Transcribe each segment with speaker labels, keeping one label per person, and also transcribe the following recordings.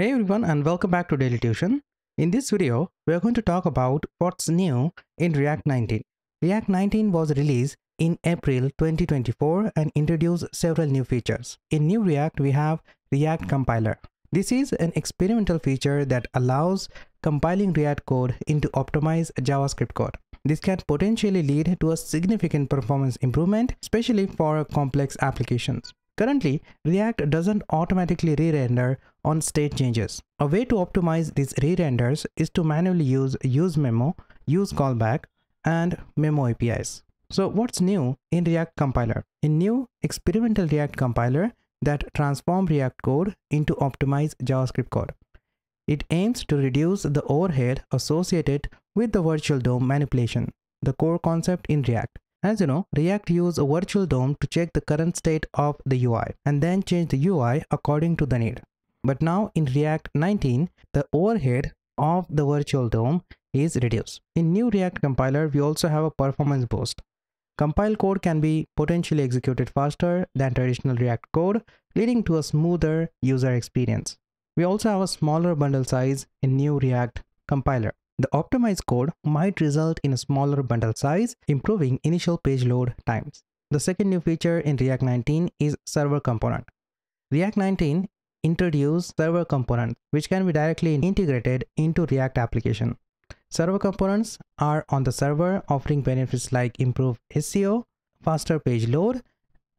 Speaker 1: Hey everyone and welcome back to Daily Tuition. In this video, we are going to talk about what's new in React 19. React 19 was released in April 2024 and introduced several new features. In new React, we have React Compiler. This is an experimental feature that allows compiling React code into optimized JavaScript code. This can potentially lead to a significant performance improvement, especially for complex applications. Currently, React doesn't automatically re-render on state changes. A way to optimize these re-renders is to manually use useMemo, useCallback, and memo APIs. So what's new in React compiler? A new experimental React compiler that transforms React code into optimized JavaScript code. It aims to reduce the overhead associated with the virtual DOM manipulation, the core concept in React. As you know, React uses a virtual DOM to check the current state of the UI and then change the UI according to the need. But now in React 19, the overhead of the virtual DOM is reduced. In new React compiler, we also have a performance boost. Compile code can be potentially executed faster than traditional React code, leading to a smoother user experience. We also have a smaller bundle size in new React compiler. The optimized code might result in a smaller bundle size, improving initial page load times. The second new feature in React 19 is server component. React 19 introduced server components, which can be directly integrated into React application. Server components are on the server offering benefits like improved SEO, faster page load,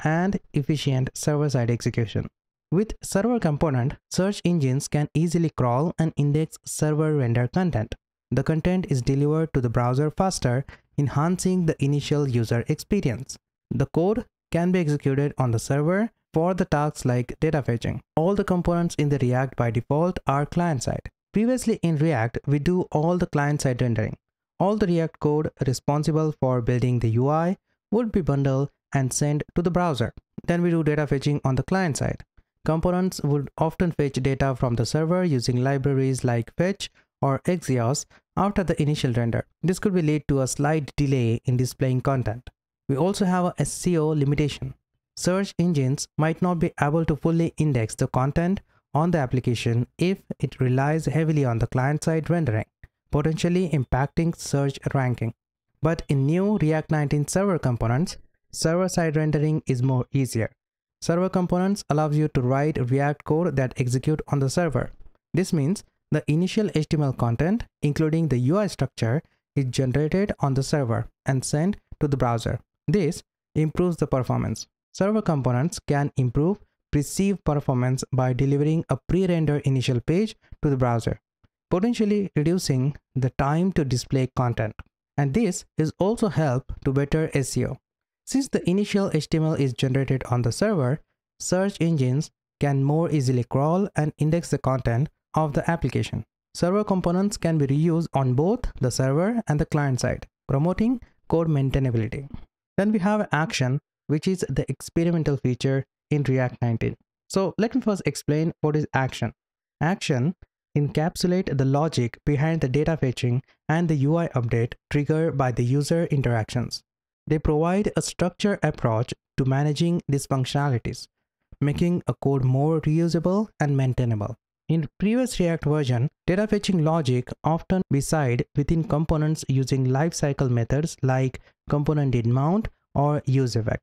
Speaker 1: and efficient server-side execution. With server component, search engines can easily crawl and index server render content the content is delivered to the browser faster, enhancing the initial user experience. The code can be executed on the server for the tasks like data fetching. All the components in the React by default are client-side. Previously in React, we do all the client-side rendering. All the React code responsible for building the UI would be bundled and sent to the browser. Then we do data fetching on the client side. Components would often fetch data from the server using libraries like fetch or Axios after the initial render. This could be lead to a slight delay in displaying content. We also have a SEO limitation. Search engines might not be able to fully index the content on the application if it relies heavily on the client-side rendering, potentially impacting search ranking. But in new React 19 server components, server-side rendering is more easier. Server components allows you to write React code that execute on the server. This means the initial HTML content, including the UI structure, is generated on the server and sent to the browser. This improves the performance. Server components can improve perceived performance by delivering a pre-rendered initial page to the browser, potentially reducing the time to display content. And this is also help to better SEO. Since the initial HTML is generated on the server, search engines can more easily crawl and index the content of the application. Server components can be reused on both the server and the client side, promoting code maintainability. Then we have action, which is the experimental feature in React 19. So let me first explain what is action. Action encapsulate the logic behind the data fetching and the UI update triggered by the user interactions. They provide a structured approach to managing these functionalities, making a code more reusable and maintainable. In previous React version, data fetching logic often reside within components using lifecycle methods like component did mount or useEffect.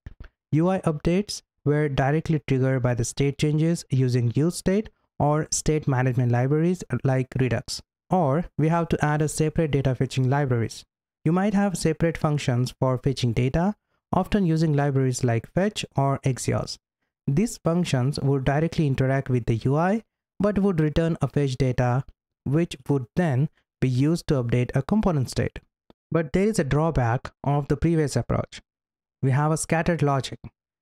Speaker 1: UI updates were directly triggered by the state changes using useState or state management libraries like Redux. Or we have to add a separate data fetching libraries. You might have separate functions for fetching data, often using libraries like fetch or Axios. These functions would directly interact with the UI but would return a fetch data which would then be used to update a component state. But there is a drawback of the previous approach. We have a scattered logic.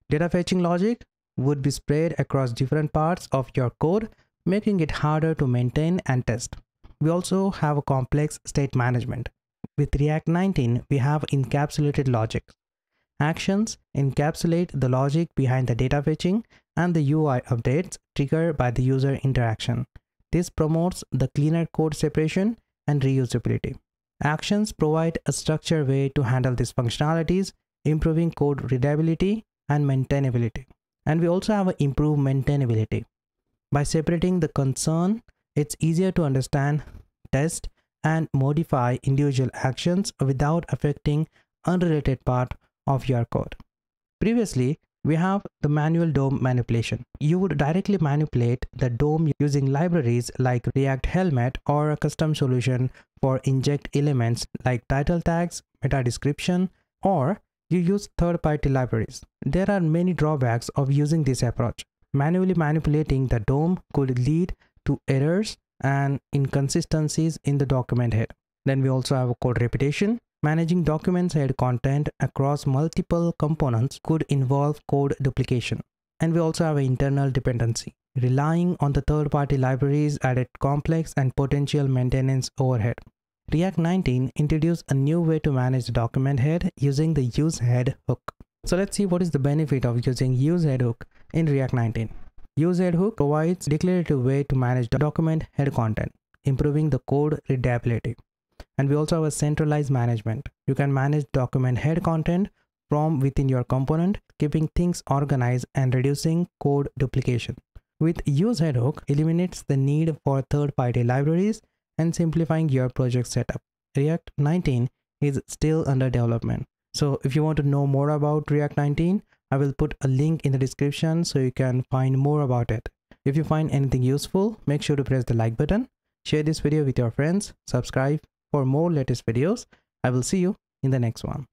Speaker 1: Data fetching logic would be spread across different parts of your code, making it harder to maintain and test. We also have a complex state management. With React 19, we have encapsulated logic. Actions encapsulate the logic behind the data fetching and the UI updates triggered by the user interaction. This promotes the cleaner code separation and reusability. Actions provide a structured way to handle these functionalities, improving code readability and maintainability. And we also have improved maintainability. By separating the concern It's easier to understand, test, and modify individual actions without affecting unrelated part of your code. Previously, we have the manual DOM manipulation. You would directly manipulate the DOM using libraries like React Helmet or a custom solution for inject elements like title tags, meta description, or you use third-party libraries. There are many drawbacks of using this approach. Manually manipulating the DOM could lead to errors and inconsistencies in the document head. Then we also have code repetition. Managing documents head content across multiple components could involve code duplication. And we also have an internal dependency. Relying on the third-party libraries added complex and potential maintenance overhead. React 19 introduced a new way to manage the document head using the use head hook. So let's see what is the benefit of using use head hook in React 19. Use head hook provides declarative way to manage the document head content, improving the code readability. And we also have a centralized management. You can manage document head content from within your component, keeping things organized and reducing code duplication. With use head hook eliminates the need for third-party libraries and simplifying your project setup. React 19 is still under development. So if you want to know more about React 19, I will put a link in the description so you can find more about it. If you find anything useful, make sure to press the like button, share this video with your friends, subscribe for more latest videos. I will see you in the next one.